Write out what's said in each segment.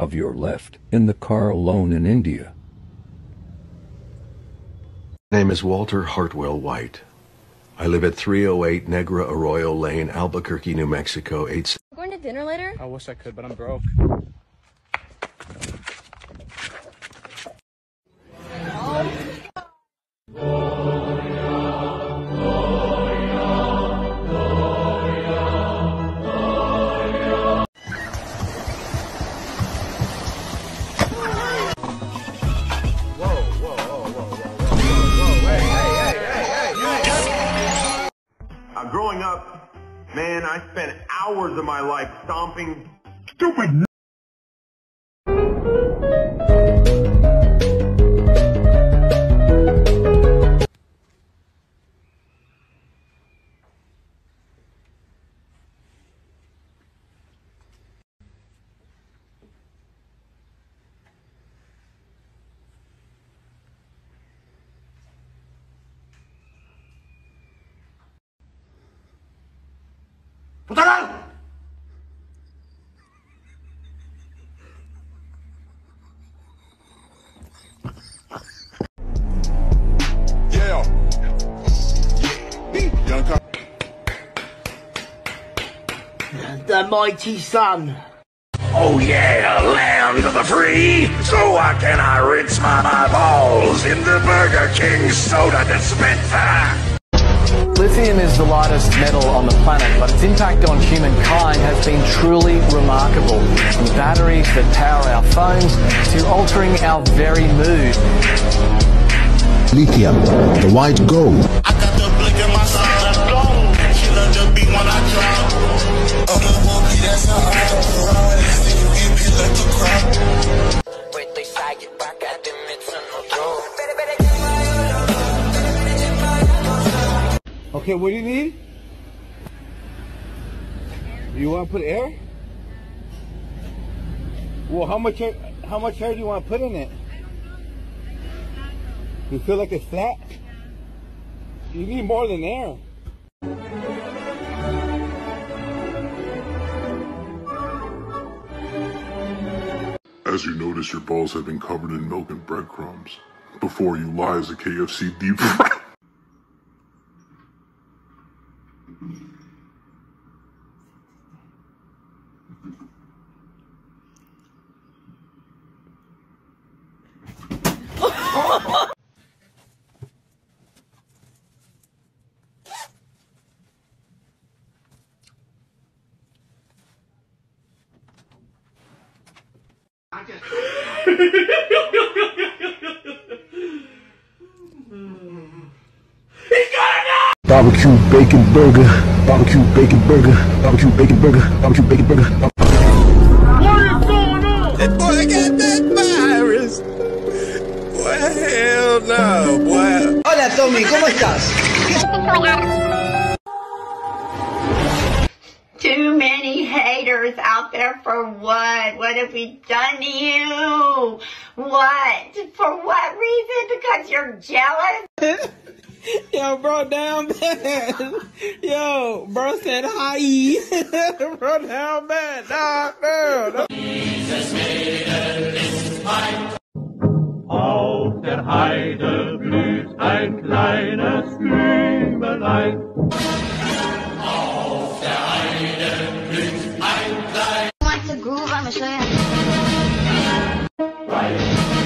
Paviour left, in the car alone in India. name is Walter Hartwell White. I live at 308 Negra Arroyo Lane, Albuquerque, New Mexico, 8... Going to dinner later? I wish I could, but I'm broke. Up, man, I spent hours of my life stomping stupid. Yeah. Young Con- The mighty sun. Oh yeah, land of the free. So why can I rinse my eyeballs in the Burger King soda dispenser? Lithium is the lightest metal on the planet, but its impact on humankind has been truly remarkable. From batteries that power our phones to altering our very mood. Lithium, the white gold. Okay, what do you need? You want to put air? Well, how much air, how much air do you want to put in it? You feel like it's flat? You need more than air. As you notice, your balls have been covered in milk and breadcrumbs. Before you lie lies a KFC deep fry. 음. Barbecue bacon burger, barbecue bacon burger, barbecue bacon burger, barbecue bacon burger. What is going on? That boy got that virus. Boy, hell no, boy. Hola Tommy, ¿cómo estás? Too many haters out there for what? What have we done to you? What? For what reason? Because you're jealous? Yo, bro, down bad. Yo, bro said hi. bro, down bad. Dog, no. Jesus made a list Auf der Heide blüht ein kleines Blümelein. Auf der Heide blüht ein kleines Want to groove? I'm gonna show you. Auf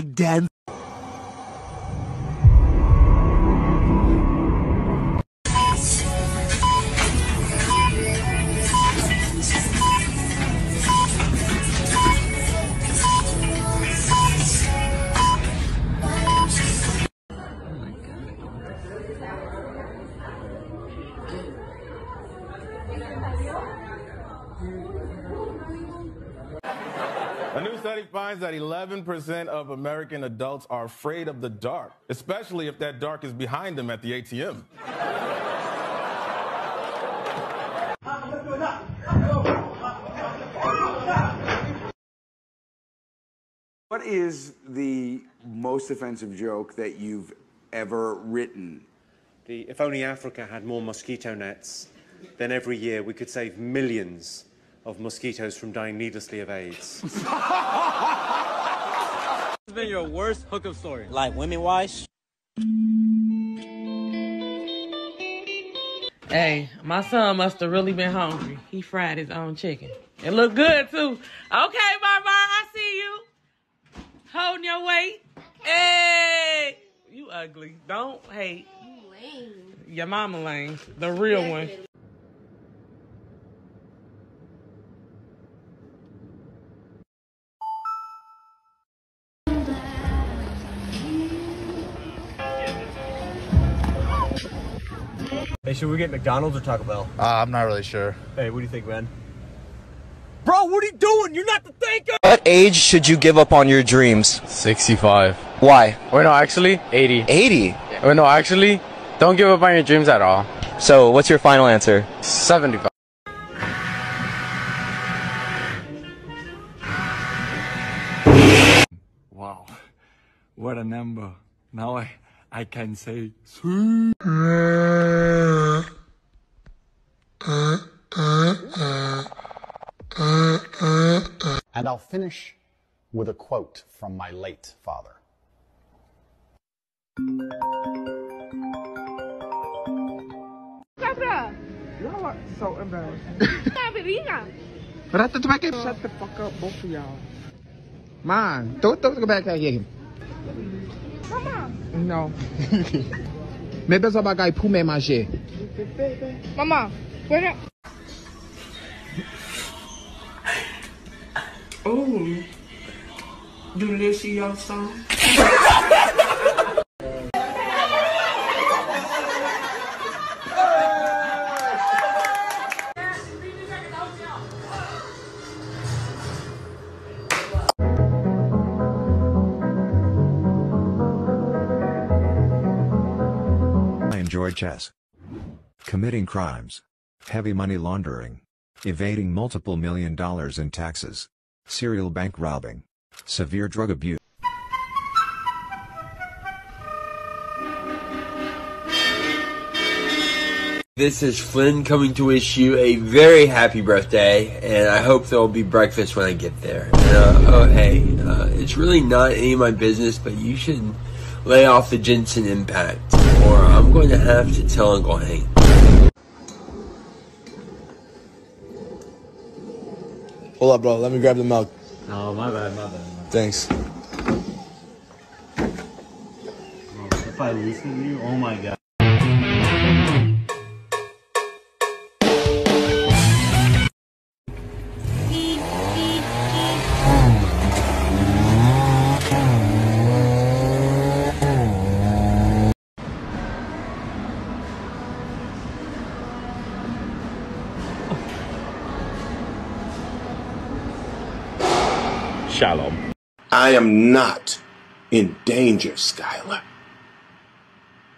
like dance? Finds that 11% of American adults are afraid of the dark, especially if that dark is behind them at the ATM. What is the most offensive joke that you've ever written? The, if only Africa had more mosquito nets, then every year we could save millions of mosquitoes from dying needlessly of AIDS. What's been your worst hookup story? Like women wise? Hey, my son must have really been hungry. He fried his own chicken. It looked good too. Okay, Barbara, I see you. Holding your weight. Hey, you ugly. Don't hate. You lame. Your mama lame. The real one. Hey, should we get McDonald's or Taco Bell? Uh, I'm not really sure. Hey, what do you think, man? Bro, what are you doing? You're not the thinker! What age should you give up on your dreams? 65. Why? Wait, no, actually, 80. 80? Wait, no, actually, don't give up on your dreams at all. So, what's your final answer? 75. Wow, what a number. Now I, I can say, And I'll finish with a quote from my late father. Cabra! Y'all are so embarrassing. Cabrinha! Shut Shut the fuck up, both of y'all. Man, don't, don't go back here. Maman? Non. Mè bezwa bagay pou mè manje. Maman, wè nan? Oh, doule si yon san. Chess. Committing crimes. Heavy money laundering. Evading multiple million dollars in taxes. Serial bank robbing. Severe drug abuse. This is Flynn coming to wish you a very happy birthday, and I hope there will be breakfast when I get there. Uh, oh, hey, uh, it's really not any of my business, but you should lay off the Genshin Impact, I'm going to have to tell Uncle Hank. Hold up, bro. Let me grab the milk. Oh, my bad, my bad. Thanks. If I listen to you, oh my god. Shalom. I am not in danger, Skyler.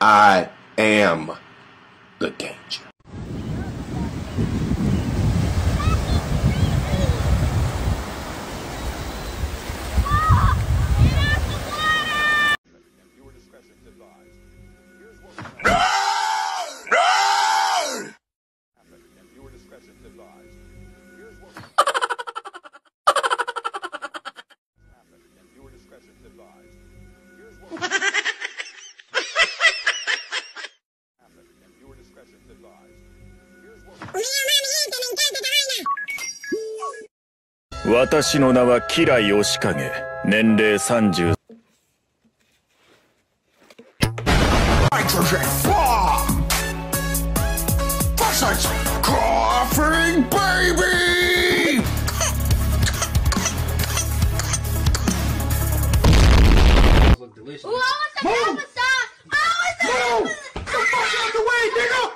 I am the danger. "私の名はキライ・オシカゲ年齢 30Well, I was the, I was the, I was the, no! Get the fuck out of the way, nigga!